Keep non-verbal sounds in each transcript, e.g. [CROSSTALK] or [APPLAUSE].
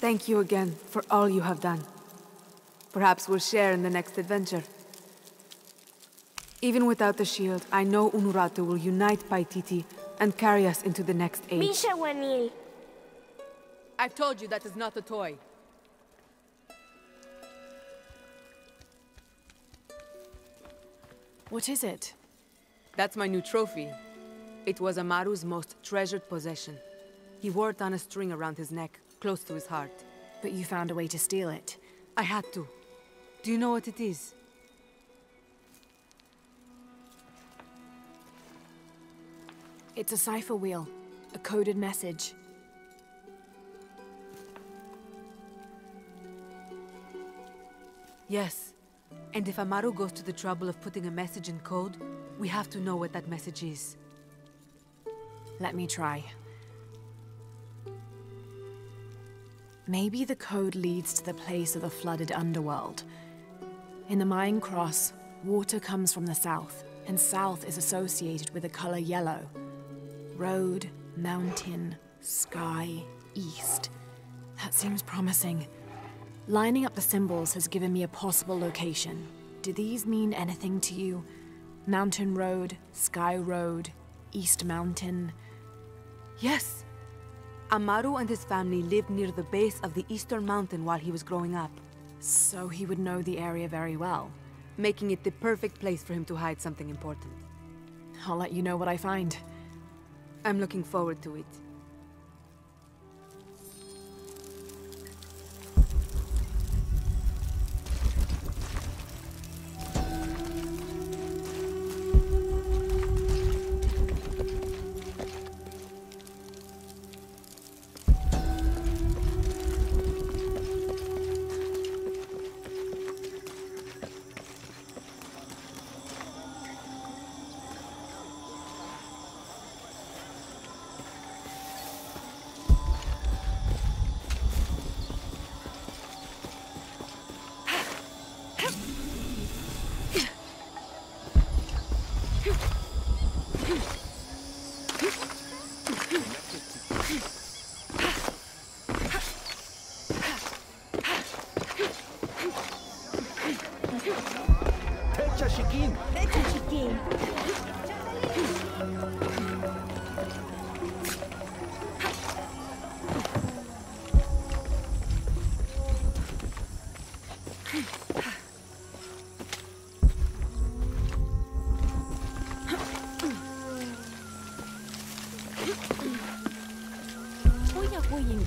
Thank you again for all you have done. Perhaps we'll share in the next adventure. Even without the shield, I know Unuratu will unite Paititi and carry us into the next age. Misha Wanil. I've told you that is not a toy. What is it? That's my new trophy. It was Amaru's most treasured possession. He wore it on a string around his neck, close to his heart. But you found a way to steal it. I had to. Do you know what it is? It's a cipher wheel. A coded message. Yes. And if Amaru goes to the trouble of putting a message in code, we have to know what that message is. Let me try. Maybe the code leads to the place of the flooded underworld. In the Mayan Cross, water comes from the south, and south is associated with the color yellow. Road, mountain, sky, east. That seems promising. Lining up the symbols has given me a possible location. Do these mean anything to you? Mountain Road, Sky Road, East Mountain. Yes! Amaru and his family lived near the base of the Eastern Mountain while he was growing up, So he would know the area very well. making it the perfect place for him to hide something important. I'll let you know what I find. I'm looking forward to it.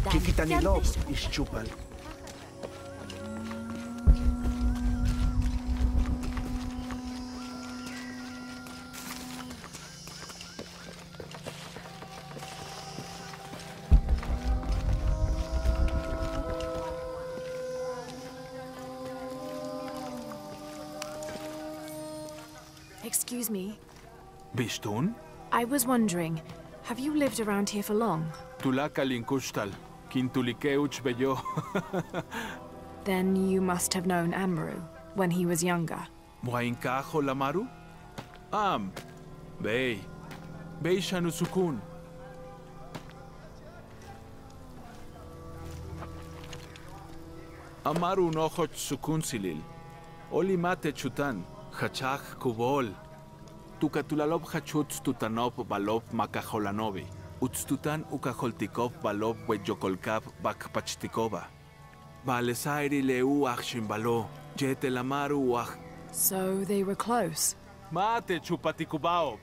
Chiquita Nilov, Ischupal. Excuse me. Bistun? I was wondering, have you lived around here for long? Tulakalin kustal. Kintulikeuch beyo. [LAUGHS] Then you must have known Amaru when he was younger. Muainkajo lamaru? Am. Bey. Bey shanusukun. Amaru nohoch sukun silil. Oli mate chutan. Hachach kubol. Tukatulalob hachutz tutanop balop makajolanobi. Utstutan ukajoltikov balop weyokolkab bakpachtikova. Balesairi leu achshimbalo. Yetelamaru ach So they were close. Mate chupatikubao.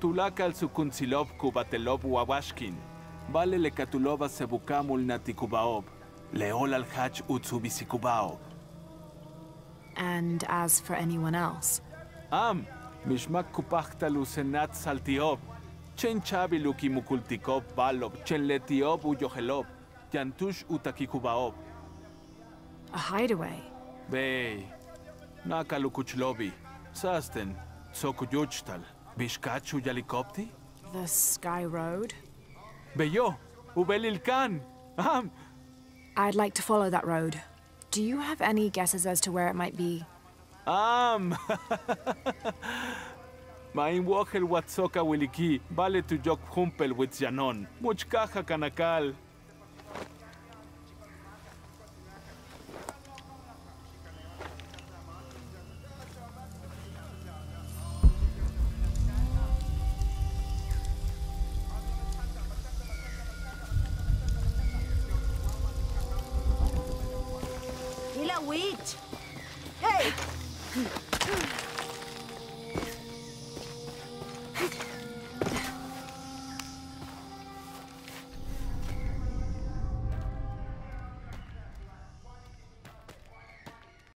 Tulakal sukunsilov kubatelov wawashkin. Vale lekatulova sebukamul natikubaob. Leol al hach utsubisikubao. And as for anyone else, Am, mishmak kupachtalu senat saltiob. Chen chabilu kimukultikob balob. Chen letiob uyohelob. Yantush utakikubaob. a hideaway. Bey. Nakalukuchlobi. Sasten. Sokuyuchtal. Bishkachu yalikopti? The Sky Road? Beyo. Ubelilkan. Am. I'd like to follow that road. Do you have any guesses as to where it might be? Am. Main wogel watsoka wiliki, vale tu yok humpel with Janon, muchkaja canakal. Witch! Hey! Hmm.